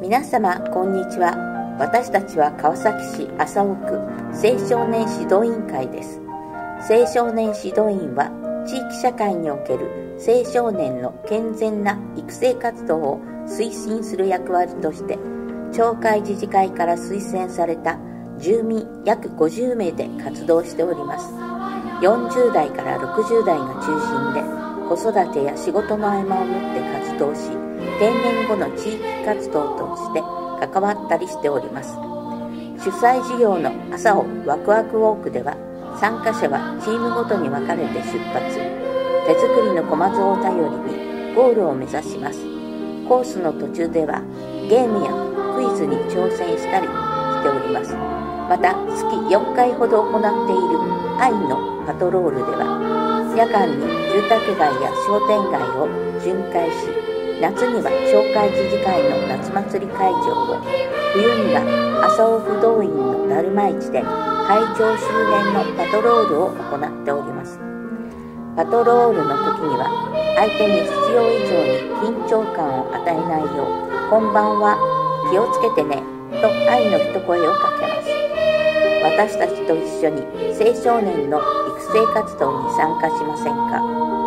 皆様こんにちは。私たちは川崎市麻生区青少年指導委員会です。青少年指導員は地域社会における青少年の健全な育成活動を推進する役割として町会自治会から推薦された住民約50名で活動しております。40代から60代が中心で子育てや仕事の合間を縫って活動し定年後の地域活動として関わったりしております。主催事業の朝をワクワクウォークでは参加者はチームごとに分かれて出発。手作りの小松を頼りにゴールを目指します。コースの途中ではゲームやクイズに挑戦したりしております。また月4回ほど行っている愛のパトロールでは夜間に住宅街や商店街を巡回し夏には町会自治会の夏祭り会場を冬には朝尾不動院のだるま市で会場周辺のパトロールを行っております。パトロールの時には相手に必要以上に緊張感を与えないよう「こんばんは気をつけてね」と愛の一声をかけます。私たちと一緒に青少年の育成活動に参加しませんか？